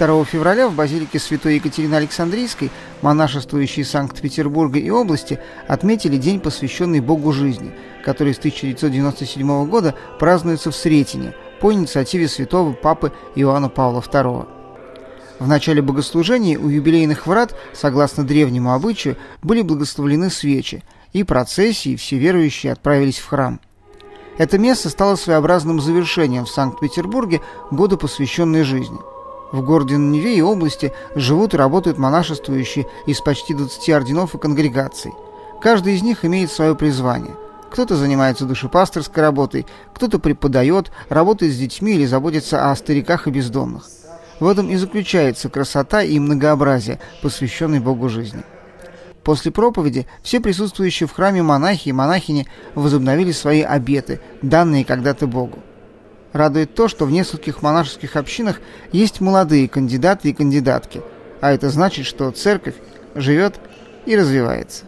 2 февраля в базилике Святой Екатерины Александрийской монашествующие Санкт-Петербурга и области отметили день, посвященный Богу жизни, который с 1997 года празднуется в Сретенье по инициативе святого Папы Иоанна Павла II. В начале богослужений у юбилейных врат, согласно древнему обычаю, были благословлены свечи, и процессии все верующие отправились в храм. Это место стало своеобразным завершением в Санкт-Петербурге года, посвященной жизни – в городе Неве и области живут и работают монашествующие из почти 20 орденов и конгрегаций. Каждый из них имеет свое призвание. Кто-то занимается душепасторской работой, кто-то преподает, работает с детьми или заботится о стариках и бездомных. В этом и заключается красота и многообразие, посвященной Богу жизни. После проповеди все присутствующие в храме монахи и монахини возобновили свои обеты, данные когда-то Богу. Радует то, что в нескольких монашеских общинах есть молодые кандидаты и кандидатки, а это значит, что церковь живет и развивается.